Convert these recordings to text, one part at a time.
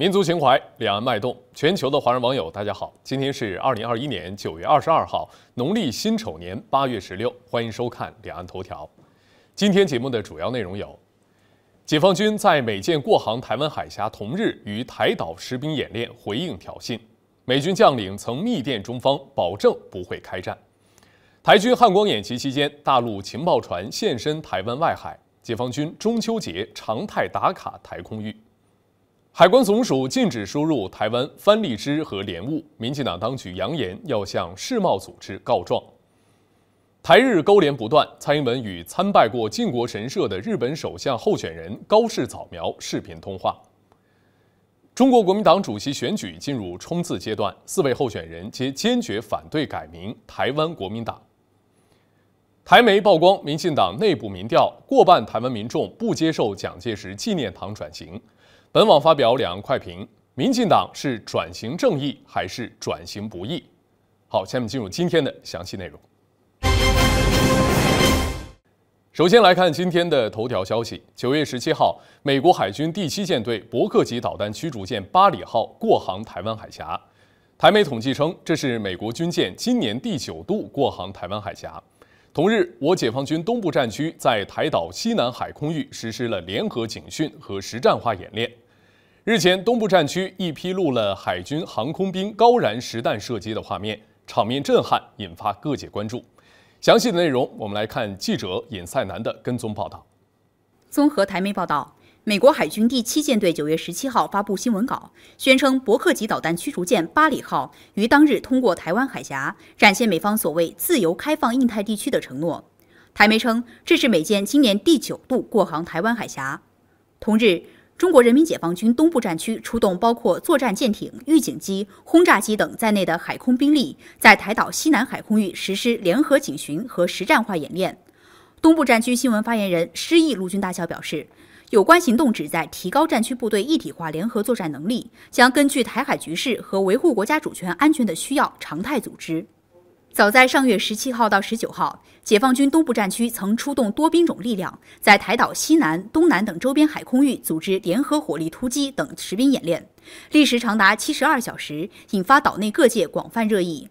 民族情怀，两岸脉动，全球的华人网友，大家好，今天是二零二一年九月二十二号，农历辛丑年八月十六，欢迎收看两岸头条。今天节目的主要内容有：解放军在美舰过航台湾海峡同日与台岛实兵演练，回应挑衅；美军将领曾密电中方，保证不会开战。台军汉光演习期间，大陆情报船现身台湾外海。解放军中秋节常态打卡台空域，海关总署禁止输入台湾番荔枝和莲雾。民进党当局扬言要向世贸组织告状。台日勾连不断，蔡英文与参拜过靖国神社的日本首相候选人高市早苗视频通话。中国国民党主席选举进入冲刺阶段，四位候选人皆坚决反对改名台湾国民党。台媒曝光，民进党内部民调，过半台湾民众不接受蒋介石纪念堂转型。本网发表两岸快评：民进党是转型正义还是转型不义？好，下面进入今天的详细内容。首先来看今天的头条消息：九月十七号，美国海军第七舰队伯克级导弹驱逐舰“巴里号”过航台湾海峡。台媒统计称，这是美国军舰今年第九度过航台湾海峡。同日，我解放军东部战区在台岛西南海空域实施了联合警训和实战化演练。日前，东部战区亦披露了海军航空兵高燃实弹射击的画面，场面震撼，引发各界关注。详细的内容，我们来看记者尹赛南的跟踪报道。综合台媒报道。美国海军第七舰队九月十七号发布新闻稿，宣称伯克级导弹驱逐舰“巴里号”于当日通过台湾海峡，展现美方所谓自由开放印太地区的承诺。台媒称，这是美舰今年第九度过航台湾海峡。同日，中国人民解放军东部战区出动包括作战舰艇、预警机、轰炸机等在内的海空兵力，在台岛西南海空域实施联合警巡和实战化演练。东部战区新闻发言人施毅陆军大校表示。有关行动旨在提高战区部队一体化联合作战能力，将根据台海局势和维护国家主权安全的需要常态组织。早在上月十七号到十九号，解放军东部战区曾出动多兵种力量，在台岛西南、东南等周边海空域组织联合火力突击等实兵演练，历时长达七十二小时，引发岛内各界广泛热议。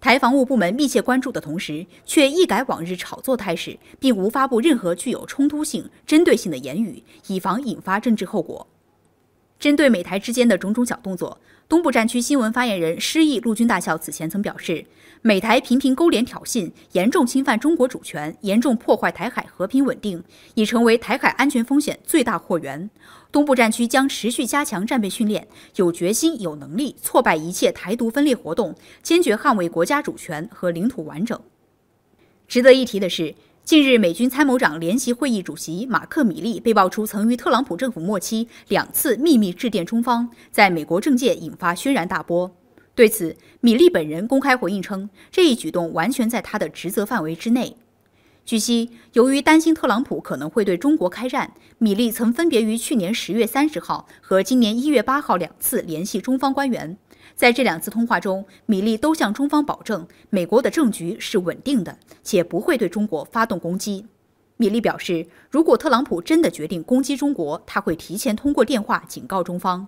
台防务部门密切关注的同时，却一改往日炒作态势，并无发布任何具有冲突性、针对性的言语，以防引发政治后果。针对美台之间的种种小动作，东部战区新闻发言人施毅陆军大校此前曾表示，美台频频勾连挑衅，严重侵犯中国主权，严重破坏台海和平稳定，已成为台海安全风险最大祸源。东部战区将持续加强战备训练，有决心、有能力挫败一切台独分裂活动，坚决捍卫国家主权和领土完整。值得一提的是，近日美军参谋长联席会议主席马克·米利被爆出曾于特朗普政府末期两次秘密致电中方，在美国政界引发轩然大波。对此，米利本人公开回应称，这一举动完全在他的职责范围之内。据悉，由于担心特朗普可能会对中国开战，米利曾分别于去年十月三十号和今年一月八号两次联系中方官员。在这两次通话中，米利都向中方保证，美国的政局是稳定的，且不会对中国发动攻击。米利表示，如果特朗普真的决定攻击中国，他会提前通过电话警告中方。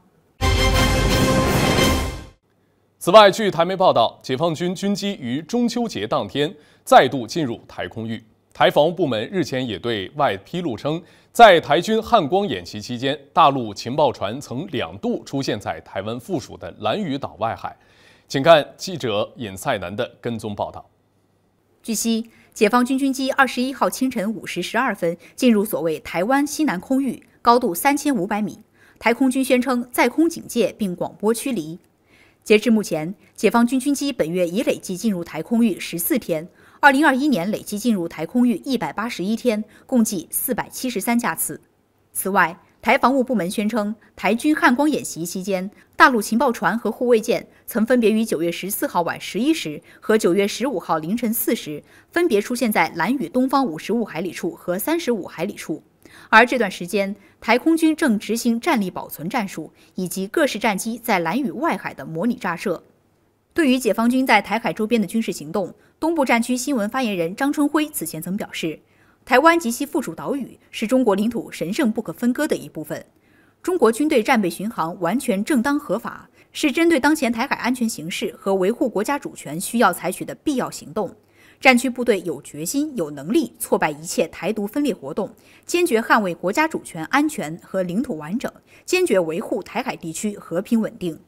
此外，据台媒报道，解放军军机于中秋节当天再度进入台空域。台防务部门日前也对外披露称，在台军汉光演习期间，大陆情报船曾两度出现在台湾附属的兰屿岛外海。请看记者尹赛南的跟踪报道。据悉，解放军军机二十一号清晨五时十二分进入所谓台湾西南空域，高度三千五百米。台空军宣称在空警戒并广播驱离。截至目前，解放军军机本月已累计进入台空域十四天。二零二一年累计进入台空域一百八十一天，共计四百七十三架次。此外，台防务部门宣称，台军汉光演习期间，大陆情报船和护卫舰曾分别于九月十四号晚十一时和九月十五号凌晨四时，分别出现在兰屿东方五十五海里处和三十五海里处。而这段时间，台空军正执行战力保存战术以及各式战机在兰屿外海的模拟炸射。对于解放军在台海周边的军事行动，东部战区新闻发言人张春辉此前曾表示，台湾及其附属岛屿是中国领土神圣不可分割的一部分。中国军队战备巡航完全正当合法，是针对当前台海安全形势和维护国家主权需要采取的必要行动。战区部队有决心、有能力挫败一切台独分裂活动，坚决捍卫国家主权、安全和领土完整，坚决维护台海地区和平稳定。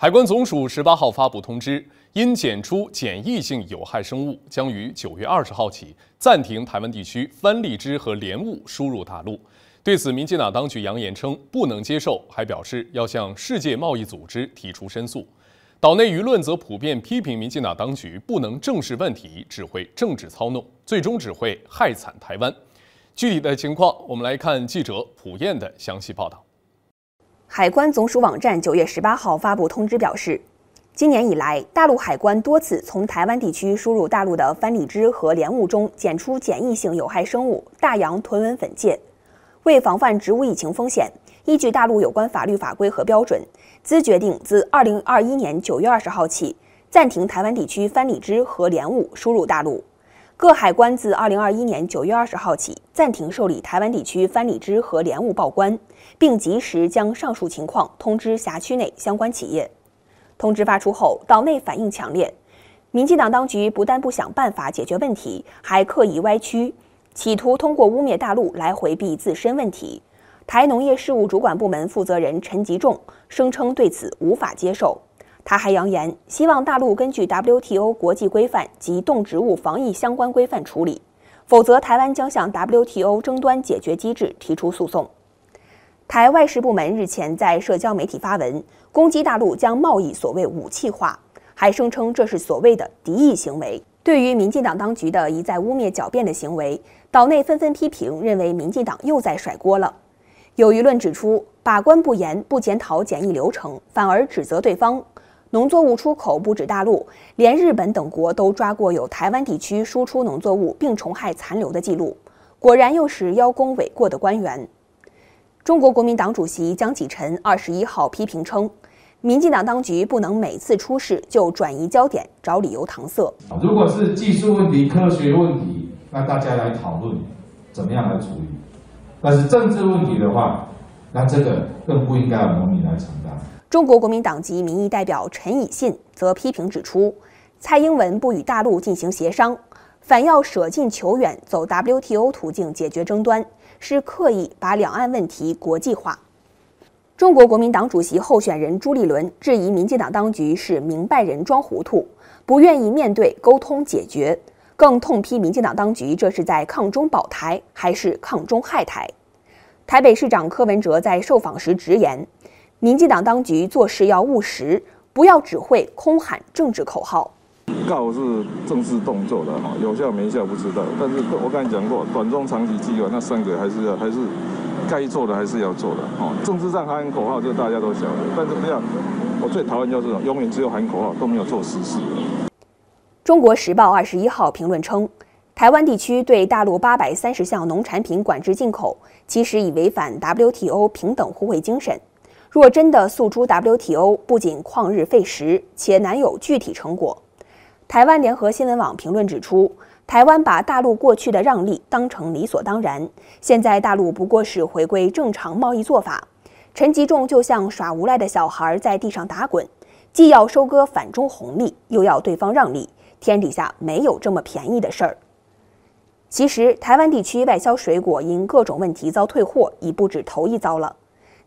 海关总署十八号发布通知，因检出检疫性有害生物，将于九月二十号起暂停台湾地区番荔枝和莲雾输入大陆。对此，民进党当局扬言称不能接受，还表示要向世界贸易组织提出申诉。岛内舆论则普遍批评民进党当局不能正视问题，只会政治操弄，最终只会害惨台湾。具体的情况，我们来看记者蒲燕的详细报道。海关总署网站九月十八号发布通知表示，今年以来，大陆海关多次从台湾地区输入大陆的番荔枝和莲雾中检出检疫性有害生物大洋豚纹粉介，为防范植物疫情风险。依据大陆有关法律法规和标准，兹决定自二零二一年九月二十号起暂停台湾地区番荔枝和莲雾输入大陆。各海关自二零二一年九月二十号起暂停受理台湾地区番荔枝和莲雾报关，并及时将上述情况通知辖区内相关企业。通知发出后，岛内反应强烈，民进党当局不但不想办法解决问题，还刻意歪曲，企图通过污蔑大陆来回避自身问题。台农业事务主管部门负责人陈吉仲声称对此无法接受，他还扬言希望大陆根据 WTO 国际规范及动植物防疫相关规范处理，否则台湾将向 WTO 争端解决机制提出诉讼。台外事部门日前在社交媒体发文攻击大陆将贸易所谓武器化，还声称这是所谓的敌意行为。对于民进党当局的一再污蔑狡辩的行为，岛内纷纷批评，认为民进党又在甩锅了。有舆论指出，把关不严，不检讨检疫流程，反而指责对方。农作物出口不止大陆，连日本等国都抓过有台湾地区输出农作物病虫害残留的记录。果然又是邀功诿过的官员。中国国民党主席江启臣二十一号批评称，民进党当局不能每次出事就转移焦点，找理由搪塞。如果是技术问题、科学问题，那大家来讨论怎么样来处理。但是政治问题的话，那这个更不应该由农民来承担。中国国民党籍民意代表陈以信则批评指出，蔡英文不与大陆进行协商，反要舍近求远，走 WTO 途径解决争端，是刻意把两岸问题国际化。中国国民党主席候选人朱立伦质疑民进党当局是明白人装糊涂，不愿意面对沟通解决。更痛批民进党当局这是在抗中保台还是抗中害台？台北市长柯文哲在受访时直言，民进党当局做事要务实，不要只会空喊政治口号。告是政治动作的哈，有效没效不知道。但是我刚才讲过，短中长期计划那三个还是要还是该做的还是要做的哈。政治上喊口号，这大家都晓得，但是不要，我最讨厌就是永远只有喊口号，都没有做实事。中国时报二十一号评论称，台湾地区对大陆八百三十项农产品管制进口，其实已违反 WTO 平等互惠精神。若真的诉诸 WTO，不仅旷日费时，且难有具体成果。台湾联合新闻网评论指出，台湾把大陆过去的让利当成理所当然，现在大陆不过是回归正常贸易做法。陈吉仲就像耍无赖的小孩在地上打滚，既要收割反中红利，又要对方让利。天底下没有这么便宜的事儿。其实，台湾地区外销水果因各种问题遭退货已不止头一遭了。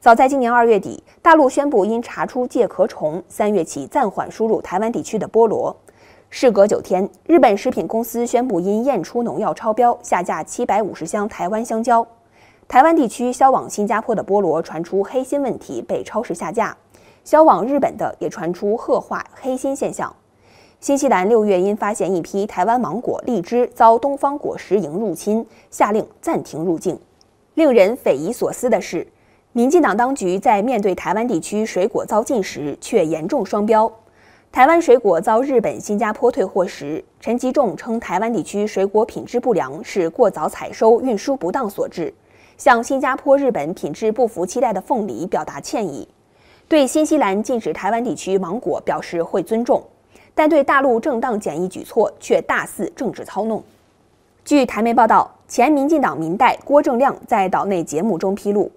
早在今年二月底，大陆宣布因查出介壳虫，三月起暂缓输入台湾地区的菠萝。事隔九天，日本食品公司宣布因验出农药超标，下架七百五十箱台湾香蕉。台湾地区销往新加坡的菠萝传出黑心问题，被超市下架；销往日本的也传出褐化黑心现象。新西兰六月因发现一批台湾芒果、荔枝遭东方果实蝇入侵，下令暂停入境。令人匪夷所思的是，民进党当局在面对台湾地区水果遭禁时，却严重双标。台湾水果遭日本、新加坡退货时，陈吉仲称台湾地区水果品质不良是过早采收、运输不当所致，向新加坡、日本品质不符期待的凤梨表达歉意，对新西兰禁止台湾地区芒果表示会尊重。但对大陆正当检疫举措却大肆政治操弄。据台媒报道，前民进党民代郭正亮在岛内节目中披露，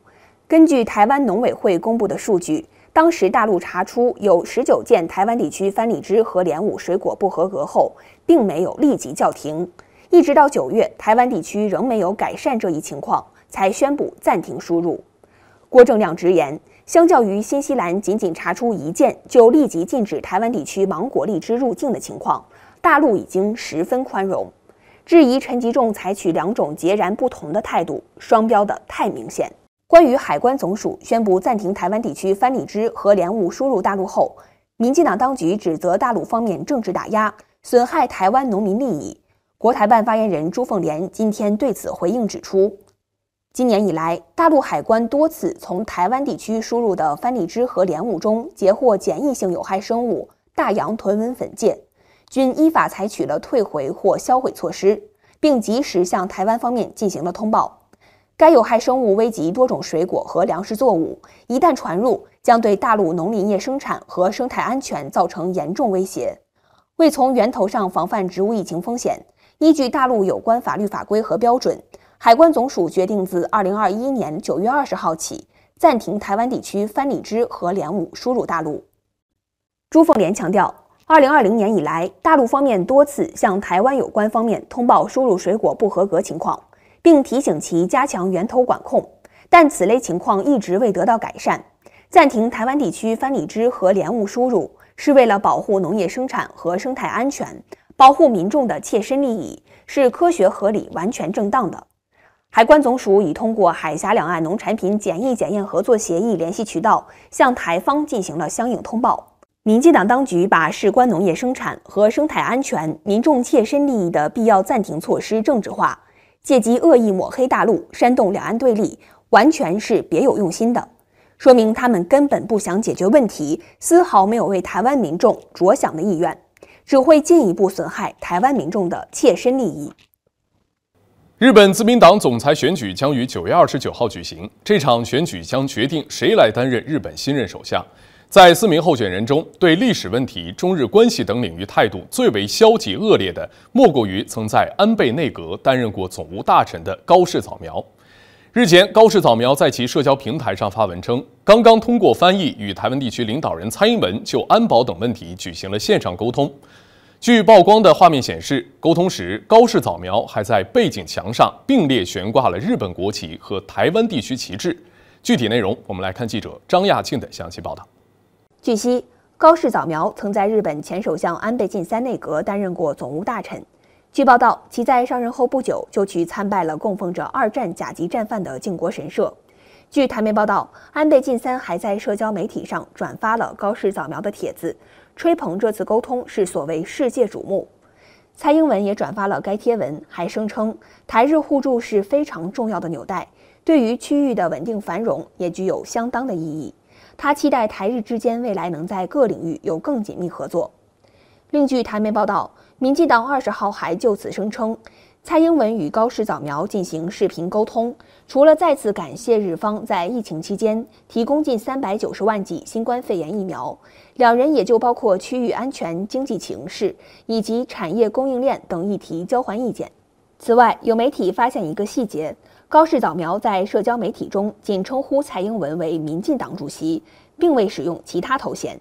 根据台湾农委会公布的数据，当时大陆查出有十九件台湾地区番荔枝和莲雾水果不合格后，并没有立即叫停，一直到九月，台湾地区仍没有改善这一情况，才宣布暂停输入。郭正亮直言，相较于新西兰仅仅查出一件就立即禁止台湾地区芒果荔枝入境的情况，大陆已经十分宽容。质疑陈吉仲采取两种截然不同的态度，双标的太明显。关于海关总署宣布暂停台湾地区番荔枝和莲雾输入大陆后，民进党当局指责大陆方面政治打压，损害台湾农民利益。国台办发言人朱凤莲今天对此回应指出，今年以来，大陆海关多次从台湾地区输入的番荔枝和莲雾中截获检疫性有害生物大洋豚纹粉介。均依法采取了退回或销毁措施，并及时向台湾方面进行了通报。该有害生物危及多种水果和粮食作物，一旦传入，将对大陆农林业生产和生态安全造成严重威胁。为从源头上防范植物疫情风险，依据大陆有关法律法规和标准，海关总署决定自二零二一年九月二十号起暂停台湾地区番荔枝和莲雾输入大陆。朱凤莲强调。二零二零年以来，大陆方面多次向台湾有关方面通报输入水果不合格情况，并提醒其加强源头管控，但此类情况一直未得到改善。暂停台湾地区番荔枝和莲雾输入，是为了保护农业生产和生态安全，保护民众的切身利益，是科学合理、完全正当的。海关总署已通过海峡两岸农产品检疫检验合作协议联系渠道，向台方进行了相应通报。民进党当局把事关农业生产和生态安全、民众切身利益的必要暂停措施政治化，借机恶意抹黑大陆、煽动两岸对立，完全是别有用心的，说明他们根本不想解决问题，丝毫没有为台湾民众着想的意愿，只会进一步损害台湾民众的切身利益。日本自民党总裁选举将于九月二十九号举行，这场选举将决定谁来担任日本新任首相。在四名候选人中，对历史问题、中日关系等领域态度最为消极恶劣的，莫过于曾在安倍内阁担任过总务大臣的高市早苗。日前，高市早苗在其社交平台上发文称，刚刚通过翻译与台湾地区领导人蔡英文就安保等问题举行了线上沟通。据曝光的画面显示，沟通时高市早苗还在背景墙上并列悬挂了日本国旗和台湾地区旗帜。具体内容，我们来看记者张亚庆的详细报道。据悉，高市早苗曾在日本前首相安倍晋三内阁担任过总务大臣。据报道，其在上任后不久就去参拜了供奉着二战甲级战犯的靖国神社。据台媒报道，安倍晋三还在社交媒体上转发了高市早苗的帖子，吹捧这次沟通是所谓世界瞩目。蔡英文也转发了该贴文，还声称台日互助是非常重要的纽带，对于区域的稳定繁荣也具有相当的意义。他期待台日之间未来能在各领域有更紧密合作。另据台媒报道，民进党二十号还就此声称，蔡英文与高市早苗进行视频沟通，除了再次感谢日方在疫情期间提供近三百九十万剂新冠肺炎疫苗，两人也就包括区域安全、经济形势以及产业供应链等议题交换意见。此外，有媒体发现一个细节。高市早苗在社交媒体中仅称呼蔡英文为民进党主席，并未使用其他头衔。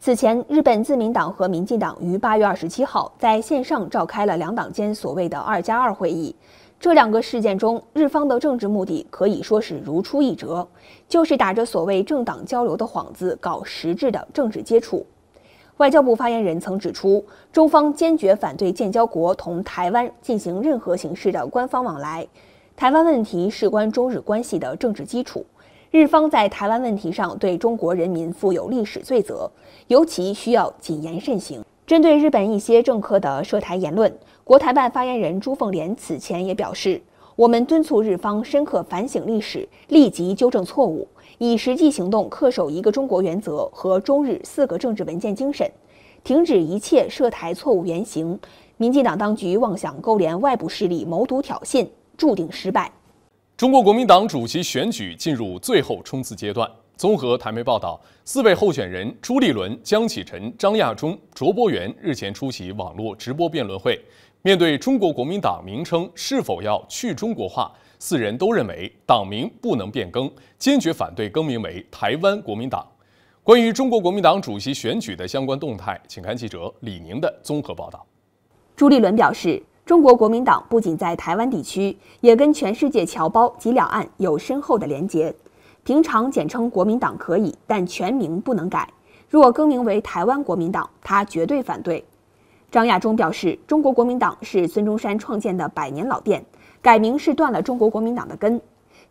此前，日本自民党和民进党于八月二十七号在线上召开了两党间所谓的“二加二”会议。这两个事件中，日方的政治目的可以说是如出一辙，就是打着所谓政党交流的幌子搞实质的政治接触。外交部发言人曾指出，中方坚决反对建交国同台湾进行任何形式的官方往来。台湾问题事关中日关系的政治基础，日方在台湾问题上对中国人民负有历史罪责，尤其需要谨言慎行。针对日本一些政客的涉台言论，国台办发言人朱凤莲此前也表示，我们敦促日方深刻反省历史，立即纠正错误，以实际行动恪守一个中国原则和中日四个政治文件精神，停止一切涉台错误言行。民进党当局妄想勾连外部势力谋独挑衅。注定失败。中国国民党主席选举进入最后冲刺阶段。综合台媒报道，四位候选人朱立伦、江启臣、张亚中、卓博源日前出席网络直播辩论会，面对中国国民党名称是否要去中国化，四人都认为党名不能变更，坚决反对更名为台湾国民党。关于中国国民党主席选举的相关动态，请看记者李宁的综合报道。朱立伦表示。中国国民党不仅在台湾地区，也跟全世界侨胞及两岸有深厚的连结。平常简称国民党可以，但全名不能改。若更名为台湾国民党，他绝对反对。张亚中表示，中国国民党是孙中山创建的百年老店，改名是断了中国国民党的根。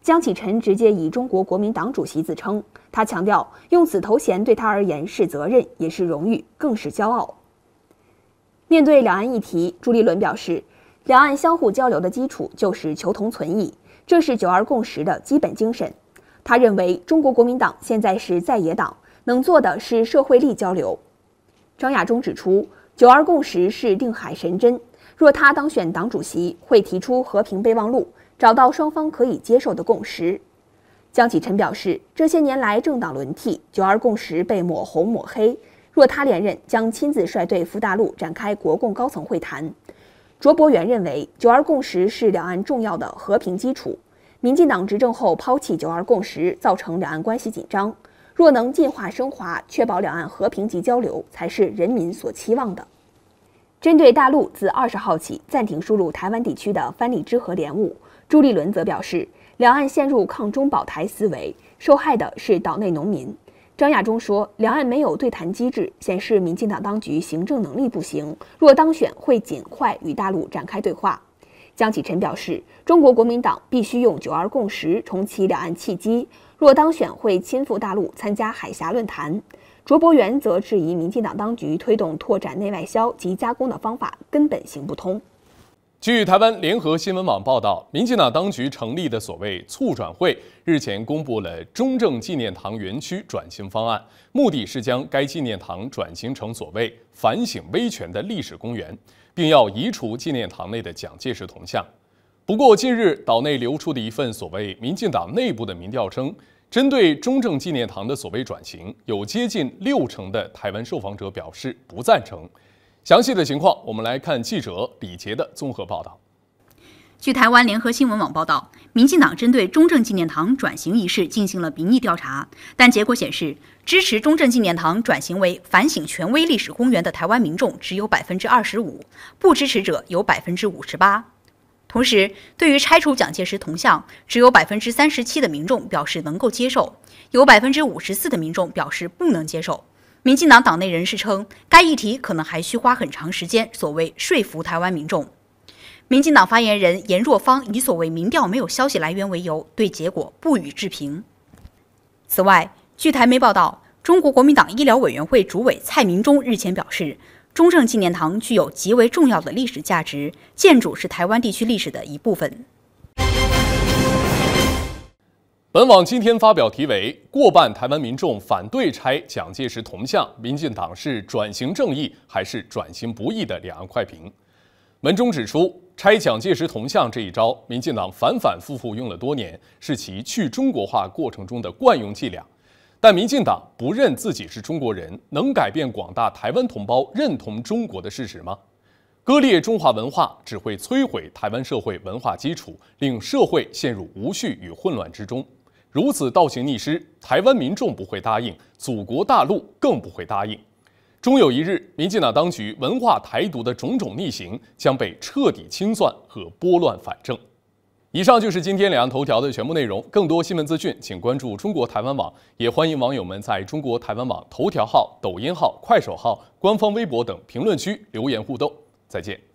江启臣直接以中国国民党主席自称，他强调，用此头衔对他而言是责任，也是荣誉，更是骄傲。面对两岸议题，朱立伦表示，两岸相互交流的基础就是求同存异，这是九二共识的基本精神。他认为，中国国民党现在是在野党，能做的是社会力交流。张亚中指出，九二共识是定海神针，若他当选党主席，会提出和平备忘录，找到双方可以接受的共识。江启臣表示，这些年来政党轮替，九二共识被抹红抹黑。若他连任，将亲自率队赴大陆展开国共高层会谈。卓博源认为，九二共识是两岸重要的和平基础。民进党执政后抛弃九二共识，造成两岸关系紧张。若能进化升华，确保两岸和平及交流，才是人民所期望的。针对大陆自二十号起暂停输入台湾地区的番荔枝和莲雾，朱立伦则表示，两岸陷入抗中保台思维，受害的是岛内农民。张亚中说：“两岸没有对谈机制，显示民进党当局行政能力不行。若当选，会尽快与大陆展开对话。”江启臣表示：“中国国民党必须用九二共识重启两岸契机。若当选，会亲赴大陆参加海峡论坛。”卓博源则质疑民进党当局推动拓展内外销及加工的方法根本行不通。据台湾联合新闻网报道，民进党当局成立的所谓促转会日前公布了中正纪念堂园区转型方案，目的是将该纪念堂转型成所谓反省威权的历史公园，并要移除纪念堂内的蒋介石铜像。不过，近日岛内流出的一份所谓民进党内部的民调称，针对中正纪念堂的所谓转型，有接近六成的台湾受访者表示不赞成。详细的情况，我们来看记者李杰的综合报道。据台湾联合新闻网报道，民进党针对中正纪念堂转型一事进行了民意调查，但结果显示，支持中正纪念堂转型为反省权威历史公园的台湾民众只有百分之二十五，不支持者有百分之五十八。同时，对于拆除蒋介石铜像，只有百分之三十七的民众表示能够接受，有百分之五十四的民众表示不能接受。民进党党内人士称，该议题可能还需花很长时间，所谓说服台湾民众。民进党发言人严若芳以所谓民调没有消息来源为由，对结果不予置评。此外，据台媒报道，中国国民党医疗委员会主委蔡明忠日前表示，中正纪念堂具有极为重要的历史价值，建筑是台湾地区历史的一部分。本网今天发表题为“过半台湾民众反对拆蒋介石铜像，民进党是转型正义还是转型不义”的两岸快评。文中指出，拆蒋介石铜像这一招，民进党反反复复用了多年，是其去中国化过程中的惯用伎俩。但民进党不认自己是中国人，能改变广大台湾同胞认同中国的事实吗？割裂中华文化只会摧毁台湾社会文化基础，令社会陷入无序与混乱之中。如此倒行逆施，台湾民众不会答应，祖国大陆更不会答应。终有一日，民进党当局文化台独的种种逆行将被彻底清算和拨乱反正。以上就是今天两岸头条的全部内容。更多新闻资讯，请关注中国台湾网，也欢迎网友们在中国台湾网头条号、抖音号、快手号、官方微博等评论区留言互动。再见。